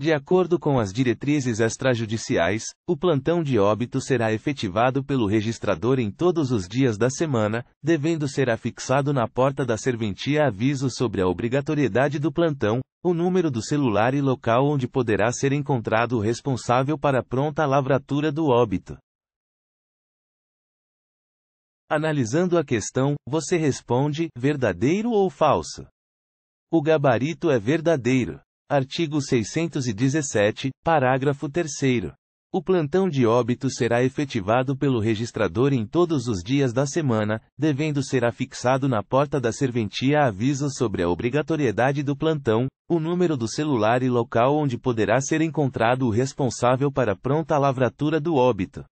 De acordo com as diretrizes extrajudiciais, o plantão de óbito será efetivado pelo registrador em todos os dias da semana, devendo ser afixado na porta da serventia aviso sobre a obrigatoriedade do plantão, o número do celular e local onde poderá ser encontrado o responsável para pronta lavratura do óbito. Analisando a questão, você responde: verdadeiro ou falso? O gabarito é verdadeiro. Artigo 617, parágrafo 3. O plantão de óbito será efetivado pelo registrador em todos os dias da semana, devendo ser afixado na porta da serventia aviso sobre a obrigatoriedade do plantão, o número do celular e local onde poderá ser encontrado o responsável para pronta lavratura do óbito.